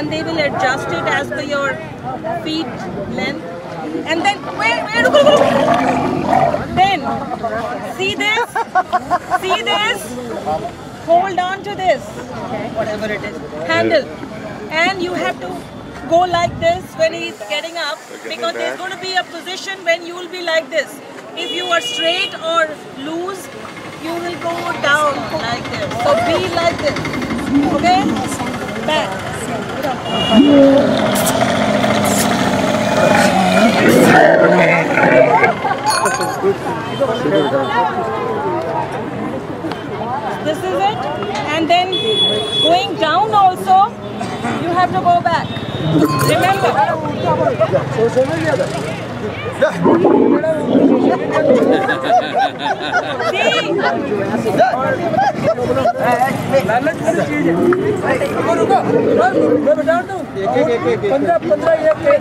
and they will adjust it as per your feet length. And then, wait, wait, look, look, look. Then, see this? See this? Hold on to this, whatever it is, handle. And you have to go like this when he's getting up because there's going to be a position when you will be like this. If you are straight or loose, you will go down like this. So be like this. Okay? Back. This is it. And then going down also, you have to go back. Remember. See? पंद्रह पंद्रह एक